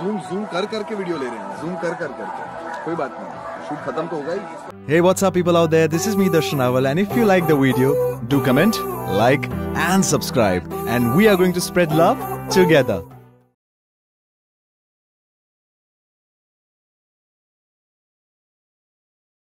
Zoom zoom कर करके video ले रहे हैं जूम कर कर करके कोई बात नहीं शूट खत्म तो होगा ही Hey, what's up, people out there? This is me, Darshan Awal, and if you like the video, do comment, like, and subscribe. And we are going to spread love together.